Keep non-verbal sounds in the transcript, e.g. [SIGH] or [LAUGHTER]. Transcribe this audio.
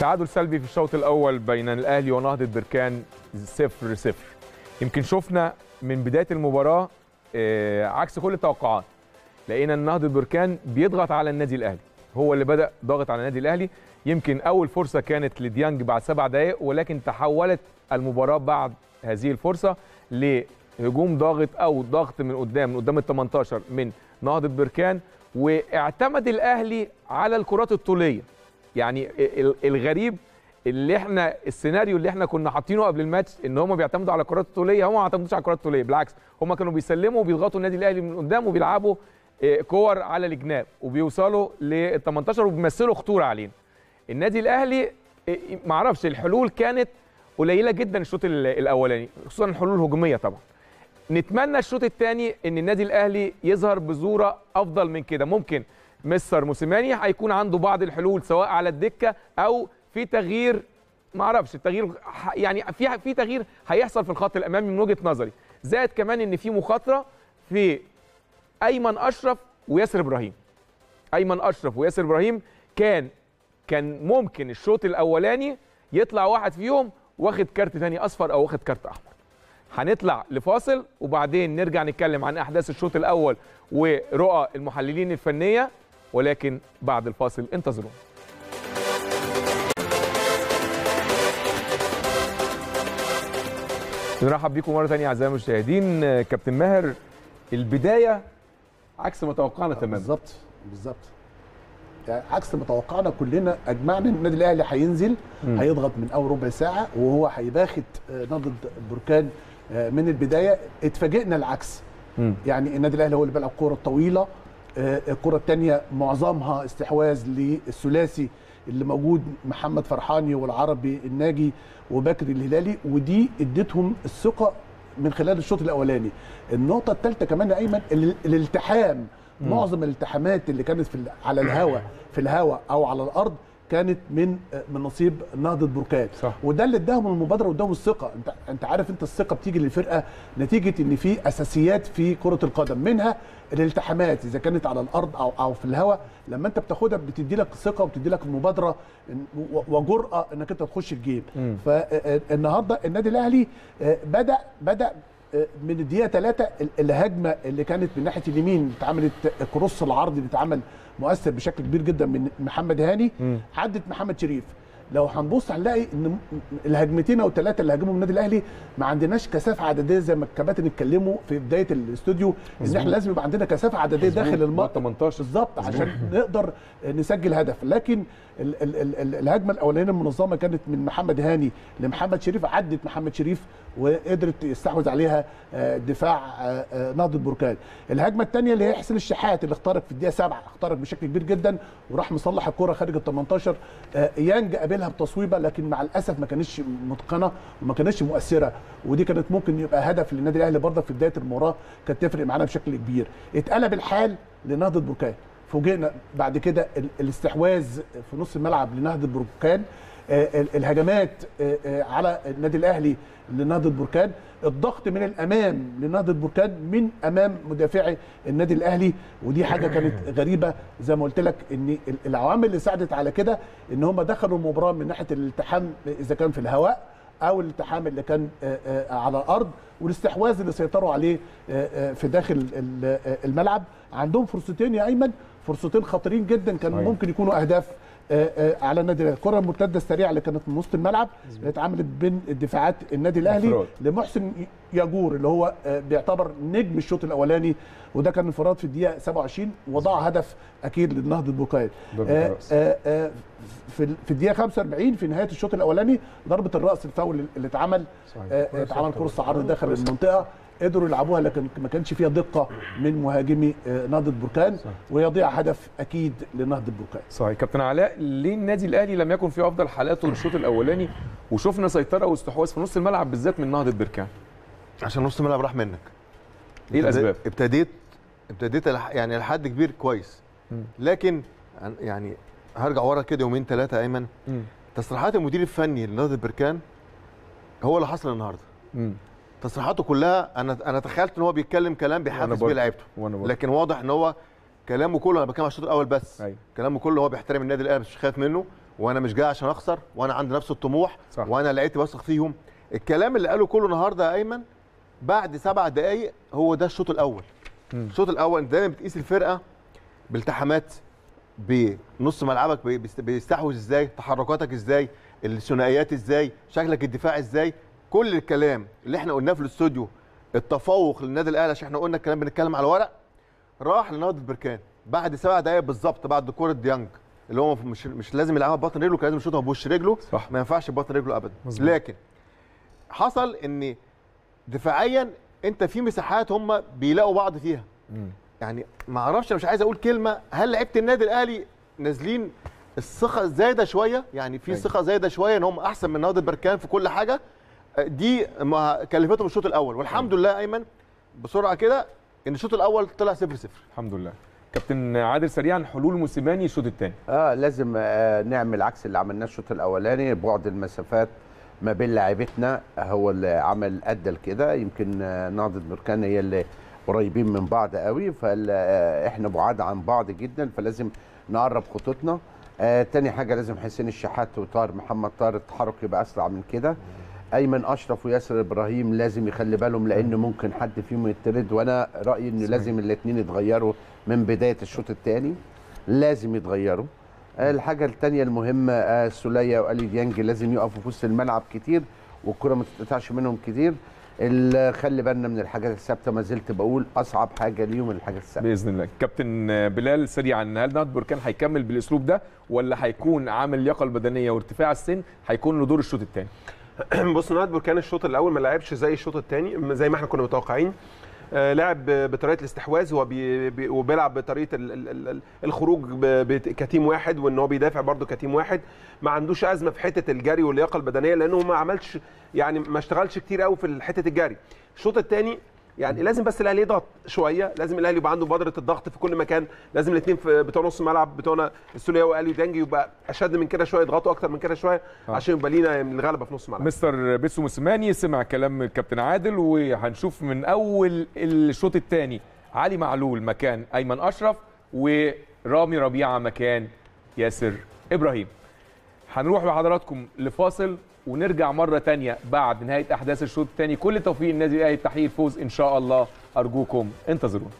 تعادل سلبي في الشوط الأول بين الأهلي ونهضة بركان 0 0 يمكن شفنا من بداية المباراة آه، عكس كل التوقعات لقينا إن نهضة بركان بيضغط على النادي الأهلي. هو اللي بدأ ضاغط على النادي الأهلي. يمكن أول فرصة كانت لديانج بعد سبع دقائق ولكن تحولت المباراة بعد هذه الفرصة لهجوم ضاغط أو ضغط من قدام من قدام ال 18 من نهضة بركان واعتمد الأهلي على الكرات الطولية. يعني ال- الغريب اللي إحنا السيناريو اللي إحنا كنا حاطينه قبل الماتش إن هم بيعتمدوا على الكرات الطولية هم ما اعتمدوش على الكرات الطولية بالعكس هم كانوا بيسلموا وبيضغطوا النادي الأهلي من قدام وبيلعبوا آه، كور على الجناب وبيوصلوا لل 18 وبيمثلوا خطورة علينا. النادي الأهلي آه، ما أعرفش الحلول كانت قليلة جدا الشوط ال- الأولاني خصوصا الحلول الهجوميه طبعا. نتمنى الشوط الثاني إن النادي الأهلي يظهر بصوره أفضل من كده. ممكن مستر موسيماني هيكون عنده بعض الحلول سواء على الدكة أو في تغيير ما أعرفش التغيير يعني في في تغيير هيحصل في الخط الأمامي من وجهة نظري. زائد كمان إن في مخاطرة في أيمن أشرف وياسر إبراهيم. أيمن أشرف وياسر إبراهيم كان كان ممكن الشوط الأولاني يطلع واحد فيهم واخد كارت تاني أصفر أو واخد كارت أحمر. هنطلع لفاصل وبعدين نرجع نتكلم عن أحداث الشوط الأول ورؤى المحللين الفنية. ولكن بعد الفاصل انتظرونا. نرحب بيكم مرة ثانية أعزائي المشاهدين. كابتن ماهر البداية عكس ما توقعنا تماما. بالظبط بالظبط. يعني عكس ما توقعنا كلنا أجمعنا إن النادي الأهلي هينزل. هيضغط من أول ربع ساعة وهو هيباخت آه، نهضه بركان آه، من البداية. اتفاجئنا العكس. مم. يعني النادي الأهلي هو اللي بيلعب كورة طويلة الكرة الثانية معظمها استحواذ للثلاثي اللي موجود محمد فرحاني والعربي الناجي وبكري الهلالي ودي ادتهم الثقة من خلال الشوط الأولاني. النقطة الثالثه كمان يا أيمن ال- الالتحام. معظم الالتحامات اللي كانت في على الهواء في الهواء أو على الأرض كانت من من نصيب نهضة بركان صح. وده اللي اداهم المبادرة واداهم الثقة انت انت عارف انت الثقة بتيجي للفرقة نتيجة ان في أساسيات في كرة القدم منها الالتحامات إذا كانت على الأرض أو أو في الهواء لما انت بتاخدها بتدي لك ثقة وبتدي لك المبادرة وجرأة إنك انت تخش الجيم. فالنهارده النادي الأهلي بدأ بدأ من الدقيقة 3 الهجمة اللي كانت من ناحية اليمين اتعملت كروس العرض اللي اتعمل مؤثر بشكل كبير جدا من محمد هاني. عدت محمد شريف لو هنبص هنلاقي إن الهجمتين أو الثلاثه اللي هاجمهم النادي الأهلي ما عندناش كثافة عددية زي ما الكباتن اتكلموا في بداية الاستوديو إن إحنا لازم يبقى عندنا كثافة عددية داخل الم... 18 بالظبط عشان [LAUGHS] نقدر نسجل هدف. لكن ال ال ال ال الهجمة الأولانية المنظمة كانت من محمد هاني لمحمد شريف عدت محمد شريف وقدرت يستحوذ عليها آه، دفاع آه، آه، نهضة بركان. الهجمة الثانية اللي هي حسين الشحات اللي اخترق في الدقيقة 7 اخترق بشكل كبير جدا وراح مصلح الكره خارج ال 18 آه، يانج قابلها بتصويبة لكن مع الأسف ما كانتش متقنة وما كانتش مؤثرة. ودي كانت ممكن يبقى هدف للنادي الأهلي برضه في بداية المباراة كانت تفرق معانا بشكل كبير. اتقلب الحال لنهضة بركان. فوجئنا بعد كده ال- الاستحواذ في نص الملعب لنهضة بركان. الهجمات آه، آه، على النادي الأهلي لنهضة بركان. الضغط من الأمام لنهضة بركان من أمام مدافعي النادي الأهلي. ودي حاجة كانت [COUGHS] غريبة زي ما قلت لك إن ال- العوامل اللي ساعدت على كده إن هم دخلوا المباراه من ناحية الالتحام إذا كان في الهواء أو الالتحام اللي كان آه، آه، على الأرض والاستحواذ اللي سيطروا عليه آه، آه، في داخل ال- آه، الملعب. عندهم فرصتين يا أيمن فرصتين خطيرين جدا كان صحيح. ممكن يكونوا أهداف آه، آه، على النادي الأهلي. الكره المرتده السريعه اللي كانت من وسط الملعب اللي اتعملت بين دفاعات النادي الأهلي. لمحسن ياجور اللي هو آه، بيعتبر نجم الشوط الأولاني وده كان انفراد في الدقيقة 27 وضع هدف أكيد للنهضه بوكايل آه،. آه، آه، في في الدقيقة 45 في نهاية الشوط الأولاني ضربة الرأس الفاول اللي اتعمل. آه، اتعمل كرة عرض داخل المنطقة. قدروا يلعبوها لكن ما كانش فيها دقة من مهاجمي آه، نهضة بركان ويضيع هدف أكيد لنهضة بركان. صحيح. كابتن علاء ليه النادي الأهلي لم يكن في أفضل حالاته الشوط الأولاني؟ وشفنا سيطرة واستحواذ في نص الملعب بالذات من نهضة بركان. عشان نص الملعب راح منك. إيه الأسباب؟ ابتديت ابتديت يعني لحد كبير كويس. لكن عن- يعني هرجع ورا كده يومين ثلاثة أيمن. تصريحات المدير الفني لنادي بركان هو اللي حصل النهارده. تصريحاته كلها أنا أنا تخيلت إن هو بيتكلم كلام بيحفز. بيه لعيبته. لكن واضح إن هو كلامه كله أنا بتكلم على الشوط الأول بس أيوة. كلامه كله هو بيحترم النادي الأهلي مش خايف منه وأنا مش جاي عشان أخسر وأنا عندي نفس الطموح صح. وأنا لقيت واثق فيهم الكلام اللي قاله كله النهارده يا أيمن بعد سبع دقائق هو ده الشوط الأول. الشوط الأول أنت دايما بتقيس الفرقة بالتحامات بنص ملعبك بي- بيست- بيستحوذ إزاي تحركاتك إزاي الثنائيات إزاي شكلك الدفاع إزاي كل الكلام اللي إحنا قلناه في الاستوديو التفوق للنادي الاهلي عشان إحنا قلنا الكلام بنتكلم على ورق راح لنهضة بركان بعد سبع دقائق بالظبط بعد كورة ديانج اللي هو مش مش لازم يلعبها ببطن رجله كان لازم يشوطها بوش رجله صح. ما ينفعش ببطن رجله ابدا مظبوط. لكن حصل إن دفاعيا أنت في مساحات هم بيلاقوا بعض فيها مم. يعني ما أعرفش أنا مش عايز أقول كلمة هل لعيبة النادي الأهلي نازلين الثقة زايدة شوية يعني في أيوة. ثقة زايدة شوية إن هم أحسن من نهضة بركان في كل حاجة دي ما كلفتهم الشوط الأول. والحمد لله أيمن بسرعة كده إن الشوط الأول طلع 0 0 الحمد لله. كابتن عادل سريعا حلول موسيماني الشوط الثاني. آه لازم آه نعمل عكس اللي عملناه الشوط الأولاني بعد المسافات ما بين لاعيبتنا هو اللي عمل أدى لكده. يمكن آه نهضه بركان هي اللي قريبين من بعض قوي. فاحنا بعاد عن بعض جدا فلازم نقرب خطوطنا. آه تاني حاجة لازم حسين الشحات وطاهر محمد طاهر التحرك يبقى أسرع من كده. أيمن أشرف وياسر إبراهيم لازم يخلي بالهم لأن ممكن حد فيهم يطرد وأنا رأيي إن لازم الاثنين يتغيروا من بداية الشوط الثاني لازم يتغيروا. آه، الحاجة الثانية المهمة آه، سولية والي ديانج لازم يقفوا في وسط الملعب كتير والكرة ما تتقطعش منهم كتير. خلي بالنا من الحاجات الثابتة ما زلت بقول أصعب حاجة ليهم الحاجات الثابتة. بإذن الله. كابتن بلال سريعا هل نهضه بركان هيكمل بالأسلوب ده ولا هيكون عامل اللياقه البدنية وارتفاع السن؟ هيكون له دور الشوط الثاني [CLEARS THROAT] بص نهاد بركان الشوط الأول ما لعبش زي الشوط الثاني زي ما إحنا كنا متوقعين. آه، لعب بطريقة الاستحواذ وبيلعب بطريقة ال- ال- ال- ال- الخروج كتيم واحد وإن هو بيدافع برده كتيم واحد. ما عندوش أزمة في حتة الجري واللياقة البدنية لأنه ما عملش يعني ما اشتغلش كتير قوي في حتة الجري. الشوط الثاني يعني لازم بس الأهلي يضغط شوية لازم الأهلي يبقى عنده مبادرة الضغط في كل مكان لازم الاثنين بتوع نص الملعب بتوعنا السوليه والي ودانجي يبقى أشد من كده شوية يضغطوا أكتر من كده شوية آه. عشان يبقى لينا الغلبة في نص الملعب. مستر بيسو موسيماني سمع كلام الكابتن عادل وهنشوف من أول الشوط الثاني علي معلول مكان أيمن أشرف ورامي ربيعة مكان ياسر إبراهيم. هنروح بحضراتكم لفاصل. ونرجع مرة تانية بعد نهاية أحداث الشوط الثاني. كل توفيق النادي الأهلي تحقيق الفوز إن شاء الله. أرجوكم انتظرونا.